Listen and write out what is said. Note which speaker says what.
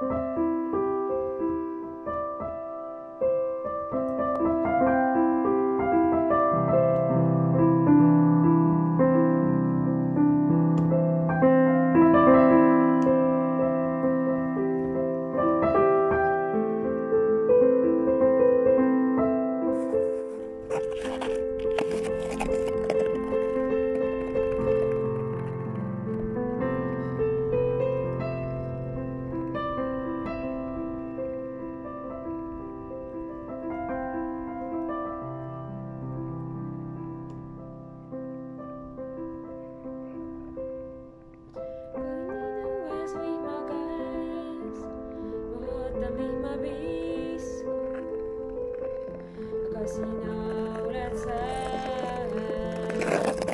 Speaker 1: Música oled seal teise